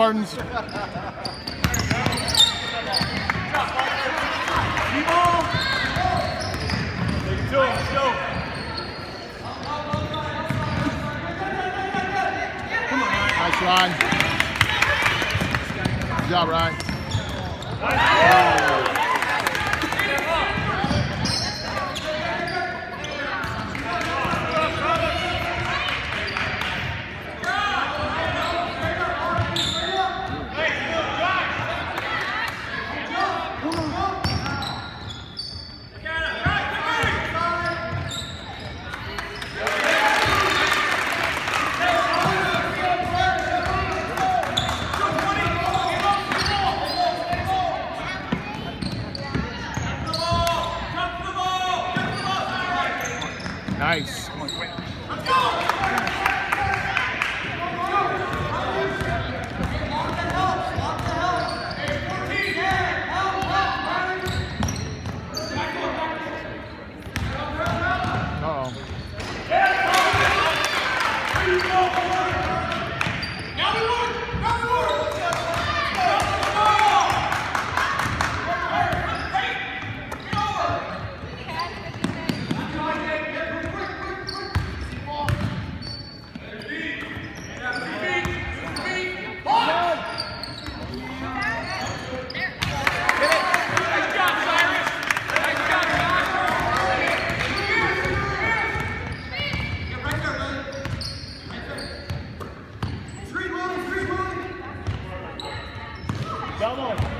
Spartans. Nice, Ryan. Good job, Ryan. Nice. Dá uma.